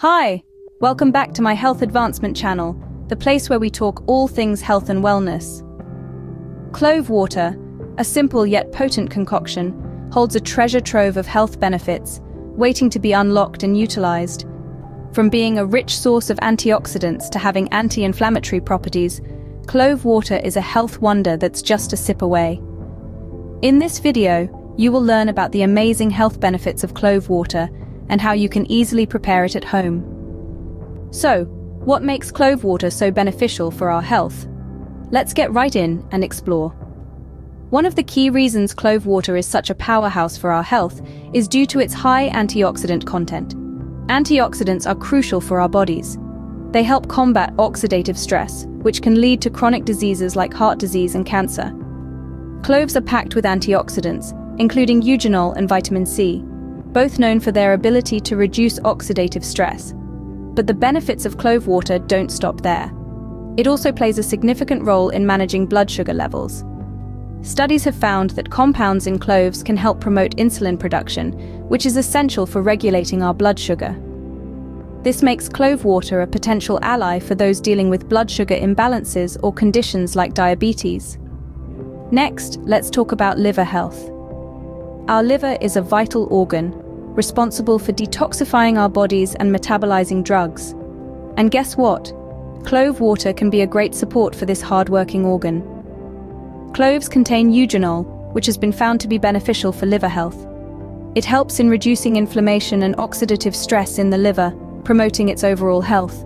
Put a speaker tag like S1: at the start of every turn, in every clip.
S1: Hi! Welcome back to my Health Advancement channel, the place where we talk all things health and wellness. Clove water, a simple yet potent concoction, holds a treasure trove of health benefits, waiting to be unlocked and utilized. From being a rich source of antioxidants to having anti-inflammatory properties, clove water is a health wonder that's just a sip away. In this video, you will learn about the amazing health benefits of clove water and how you can easily prepare it at home. So, what makes clove water so beneficial for our health? Let's get right in and explore. One of the key reasons clove water is such a powerhouse for our health is due to its high antioxidant content. Antioxidants are crucial for our bodies. They help combat oxidative stress, which can lead to chronic diseases like heart disease and cancer. Cloves are packed with antioxidants, including eugenol and vitamin C, both known for their ability to reduce oxidative stress. But the benefits of clove water don't stop there. It also plays a significant role in managing blood sugar levels. Studies have found that compounds in cloves can help promote insulin production, which is essential for regulating our blood sugar. This makes clove water a potential ally for those dealing with blood sugar imbalances or conditions like diabetes. Next, let's talk about liver health. Our liver is a vital organ, responsible for detoxifying our bodies and metabolizing drugs. And guess what? Clove water can be a great support for this hard-working organ. Cloves contain eugenol, which has been found to be beneficial for liver health. It helps in reducing inflammation and oxidative stress in the liver, promoting its overall health.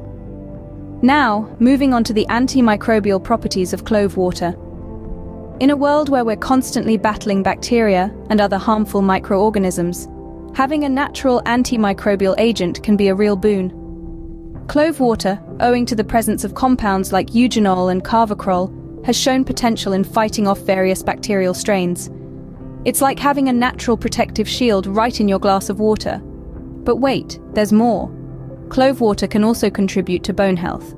S1: Now, moving on to the antimicrobial properties of clove water. In a world where we're constantly battling bacteria and other harmful microorganisms, Having a natural antimicrobial agent can be a real boon. Clove water, owing to the presence of compounds like eugenol and carvacrol, has shown potential in fighting off various bacterial strains. It's like having a natural protective shield right in your glass of water. But wait, there's more. Clove water can also contribute to bone health.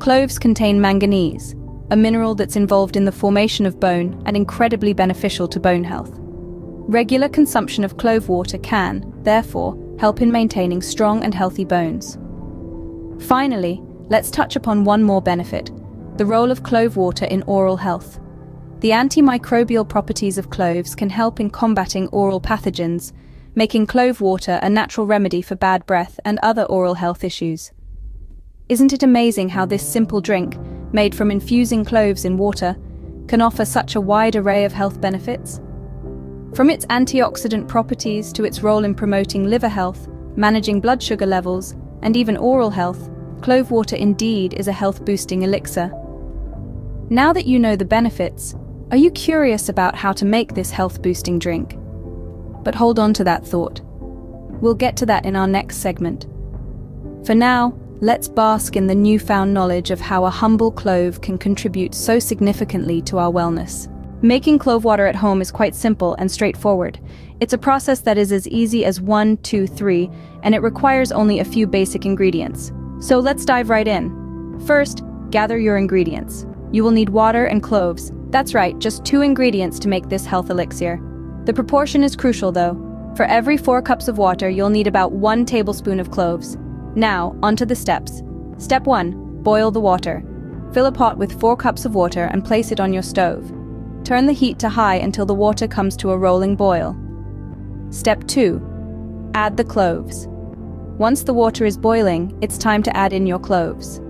S1: Cloves contain manganese, a mineral that's involved in the formation of bone and incredibly beneficial to bone health. Regular consumption of clove water can, therefore, help in maintaining strong and healthy bones. Finally, let's touch upon one more benefit, the role of clove water in oral health. The antimicrobial properties of cloves can help in combating oral pathogens, making clove water a natural remedy for bad breath and other oral health issues. Isn't it amazing how this simple drink, made from infusing cloves in water, can offer such a wide array of health benefits? From its antioxidant properties to its role in promoting liver health, managing blood sugar levels, and even oral health, clove water indeed is a health-boosting elixir. Now that you know the benefits, are you curious about how to make this health-boosting drink? But hold on to that thought. We'll get to that in our next segment. For now, let's bask in the newfound knowledge of how a humble clove can contribute so significantly to our wellness. Making clove water at home is quite simple and straightforward. It's a process that is as easy as one, two, three, and it requires only a few basic ingredients. So let's dive right in. First, gather your ingredients. You will need water and cloves. That's right, just two ingredients to make this health elixir. The proportion is crucial though. For every four cups of water, you'll need about one tablespoon of cloves. Now, onto the steps. Step one, boil the water. Fill a pot with four cups of water and place it on your stove. Turn the heat to high until the water comes to a rolling boil. Step 2. Add the cloves. Once the water is boiling, it's time to add in your cloves.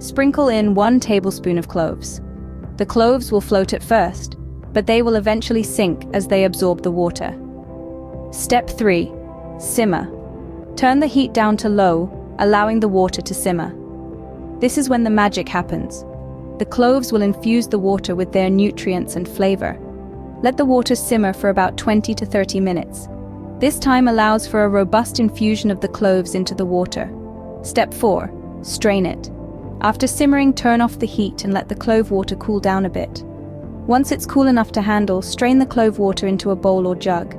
S1: Sprinkle in 1 tablespoon of cloves. The cloves will float at first, but they will eventually sink as they absorb the water. Step 3. Simmer. Turn the heat down to low, allowing the water to simmer. This is when the magic happens. The cloves will infuse the water with their nutrients and flavor. Let the water simmer for about 20 to 30 minutes. This time allows for a robust infusion of the cloves into the water. Step 4. Strain it. After simmering, turn off the heat and let the clove water cool down a bit. Once it's cool enough to handle, strain the clove water into a bowl or jug.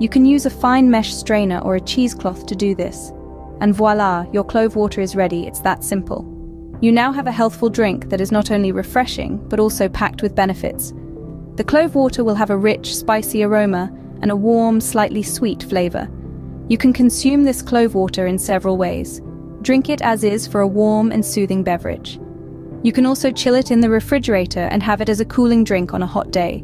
S1: You can use a fine mesh strainer or a cheesecloth to do this. And voila, your clove water is ready, it's that simple. You now have a healthful drink that is not only refreshing, but also packed with benefits. The clove water will have a rich, spicy aroma and a warm, slightly sweet flavour. You can consume this clove water in several ways. Drink it as is for a warm and soothing beverage. You can also chill it in the refrigerator and have it as a cooling drink on a hot day.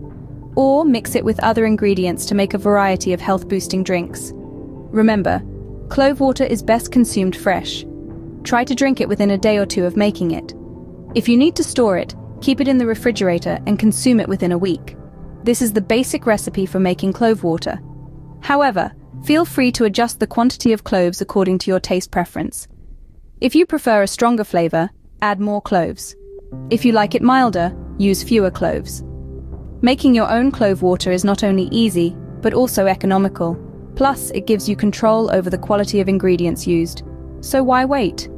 S1: Or mix it with other ingredients to make a variety of health-boosting drinks. Remember, clove water is best consumed fresh. Try to drink it within a day or two of making it. If you need to store it, keep it in the refrigerator and consume it within a week. This is the basic recipe for making clove water. However, feel free to adjust the quantity of cloves according to your taste preference. If you prefer a stronger flavor, add more cloves. If you like it milder, use fewer cloves. Making your own clove water is not only easy, but also economical. Plus, it gives you control over the quality of ingredients used. So why wait?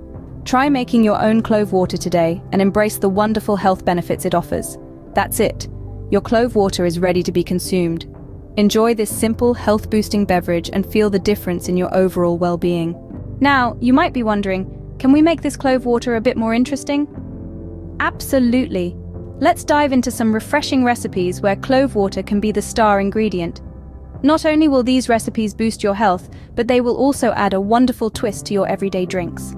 S1: Try making your own clove water today and embrace the wonderful health benefits it offers. That's it. Your clove water is ready to be consumed. Enjoy this simple, health-boosting beverage and feel the difference in your overall well-being. Now, you might be wondering, can we make this clove water a bit more interesting? Absolutely. Let's dive into some refreshing recipes where clove water can be the star ingredient. Not only will these recipes boost your health, but they will also add a wonderful twist to your everyday drinks.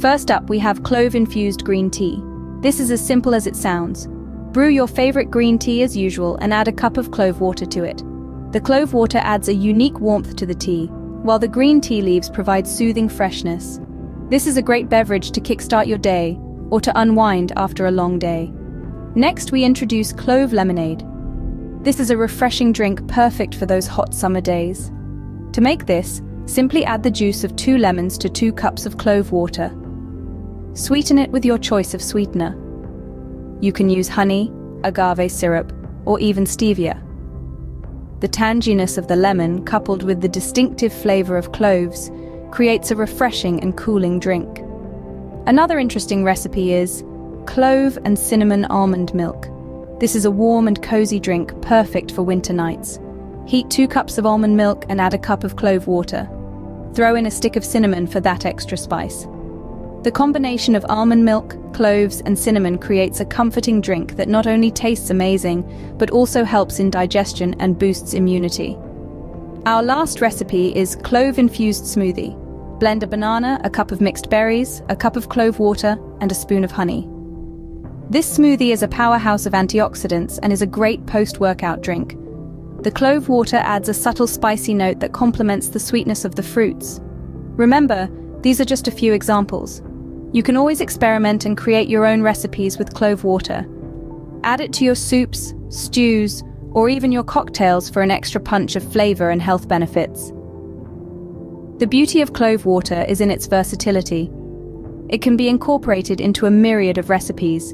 S1: First up, we have clove-infused green tea. This is as simple as it sounds. Brew your favorite green tea as usual and add a cup of clove water to it. The clove water adds a unique warmth to the tea, while the green tea leaves provide soothing freshness. This is a great beverage to kickstart your day or to unwind after a long day. Next, we introduce clove lemonade. This is a refreshing drink perfect for those hot summer days. To make this, simply add the juice of two lemons to two cups of clove water. Sweeten it with your choice of sweetener. You can use honey, agave syrup, or even stevia. The tanginess of the lemon, coupled with the distinctive flavor of cloves, creates a refreshing and cooling drink. Another interesting recipe is clove and cinnamon almond milk. This is a warm and cozy drink perfect for winter nights. Heat two cups of almond milk and add a cup of clove water. Throw in a stick of cinnamon for that extra spice. The combination of almond milk, cloves, and cinnamon creates a comforting drink that not only tastes amazing, but also helps in digestion and boosts immunity. Our last recipe is clove-infused smoothie. Blend a banana, a cup of mixed berries, a cup of clove water, and a spoon of honey. This smoothie is a powerhouse of antioxidants and is a great post-workout drink. The clove water adds a subtle spicy note that complements the sweetness of the fruits. Remember, these are just a few examples. You can always experiment and create your own recipes with clove water. Add it to your soups, stews, or even your cocktails for an extra punch of flavor and health benefits. The beauty of clove water is in its versatility. It can be incorporated into a myriad of recipes,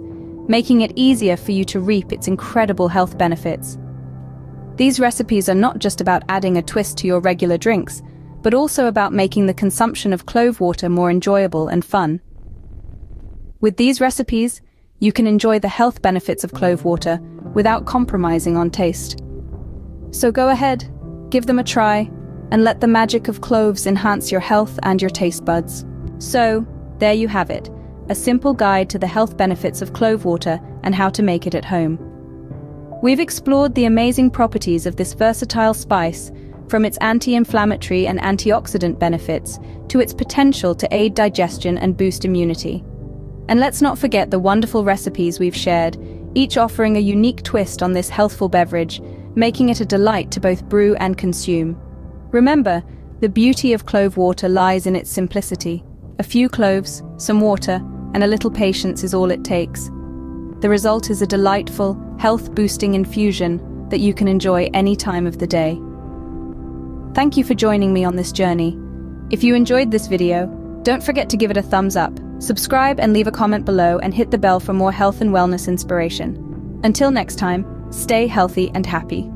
S1: making it easier for you to reap its incredible health benefits. These recipes are not just about adding a twist to your regular drinks, but also about making the consumption of clove water more enjoyable and fun. With these recipes, you can enjoy the health benefits of clove water without compromising on taste. So go ahead, give them a try, and let the magic of cloves enhance your health and your taste buds. So, there you have it, a simple guide to the health benefits of clove water and how to make it at home. We've explored the amazing properties of this versatile spice, from its anti-inflammatory and antioxidant benefits to its potential to aid digestion and boost immunity. And let's not forget the wonderful recipes we've shared, each offering a unique twist on this healthful beverage, making it a delight to both brew and consume. Remember, the beauty of clove water lies in its simplicity. A few cloves, some water, and a little patience is all it takes. The result is a delightful, health-boosting infusion that you can enjoy any time of the day. Thank you for joining me on this journey. If you enjoyed this video, don't forget to give it a thumbs up, subscribe and leave a comment below and hit the bell for more health and wellness inspiration. Until next time, stay healthy and happy.